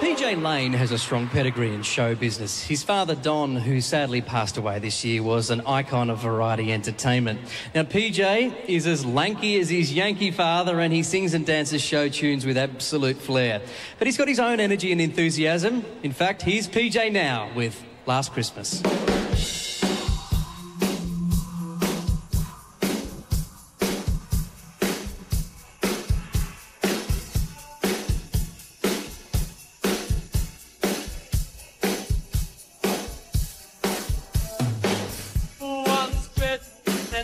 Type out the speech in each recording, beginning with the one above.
PJ Lane has a strong pedigree in show business. His father, Don, who sadly passed away this year, was an icon of variety entertainment. Now, PJ is as lanky as his Yankee father, and he sings and dances show tunes with absolute flair. But he's got his own energy and enthusiasm. In fact, here's PJ now with Last Christmas.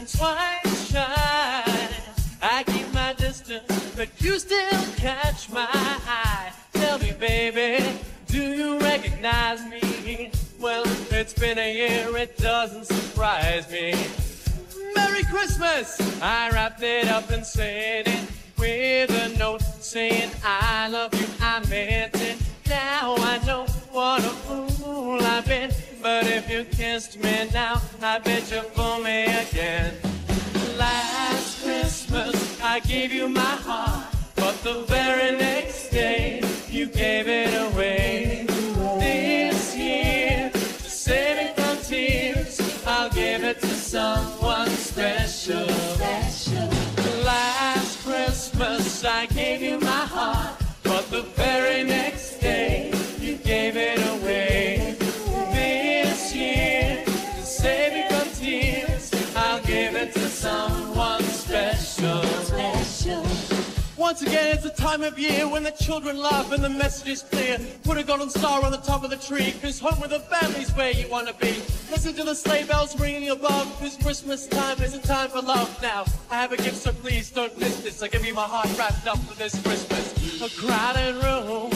Twice shy. I keep my distance, but you still catch my eye. Tell me, baby, do you recognize me? Well, it's been a year, it doesn't surprise me. Merry Christmas! I wrapped it up and sent it with a note saying I love you, I meant it. Now I know what a fool I've been. But if you kissed me now, I bet you'll fool me again. Gave you my heart, but the very next day, you gave it away. This year, to save me from tears, I'll give it to someone special. Last Christmas, I gave you my heart, but the very Once again, it's the time of year when the children laugh and the message is clear. Put a golden star on the top of the tree, cause home with the family's where you wanna be. Listen to the sleigh bells ringing above, cause Christmas time is a time for love. Now, I have a gift, so please don't miss this. I give you my heart wrapped up for this Christmas. A crowded room,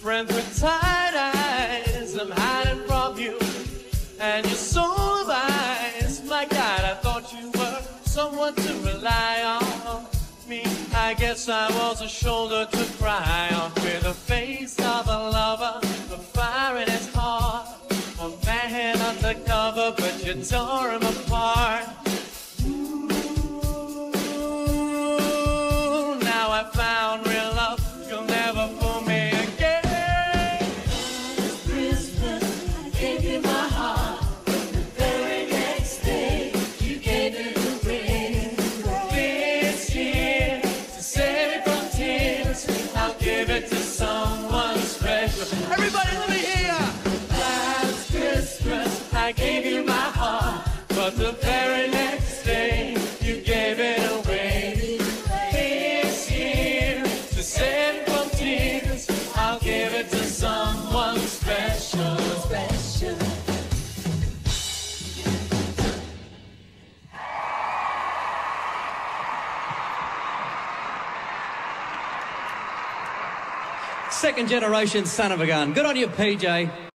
friends with tired eyes, I'm hiding from you. And you're so wise, my God, I thought you were someone to rely on. Me, I guess I was a shoulder to cry on with the face of a lover, the fire in his heart. A man undercover, but you tore him apart. Everybody, let me Second generation son of a gun. Good on you, PJ.